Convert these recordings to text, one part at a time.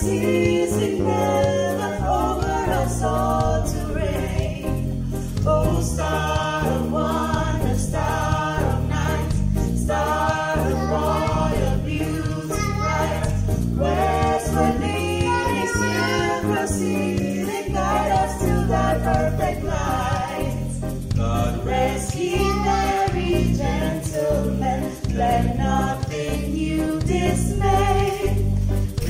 season never over us all to reign. Oh, star of wonder, star of night, star of royal beauty bright, westward leading silver season, guide us to that perfect light. God rest ye merry gentlemen, let nothing you dismay.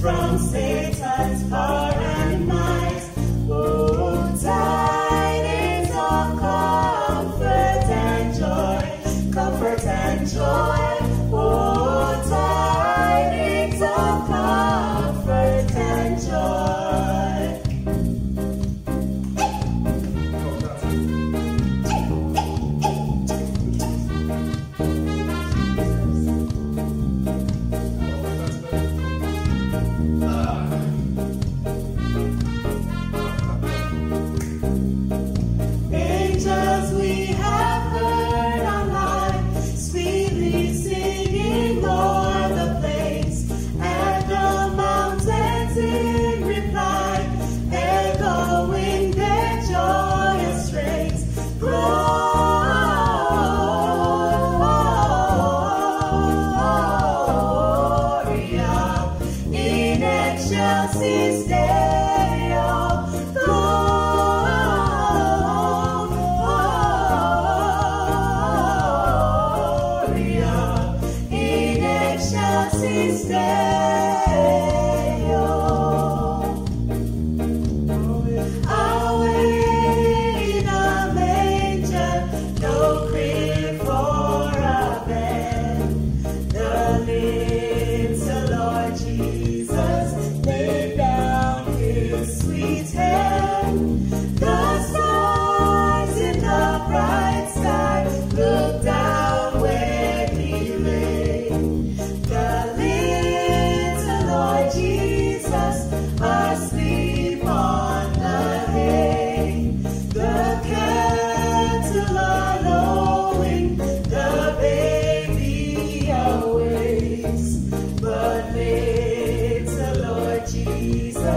from sin.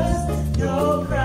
No your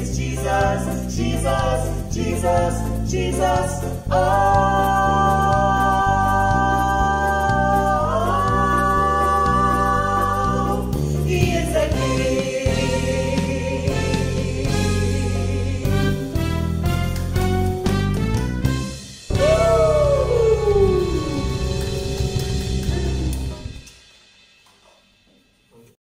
is Jesus, Jesus, Jesus, Jesus. Oh.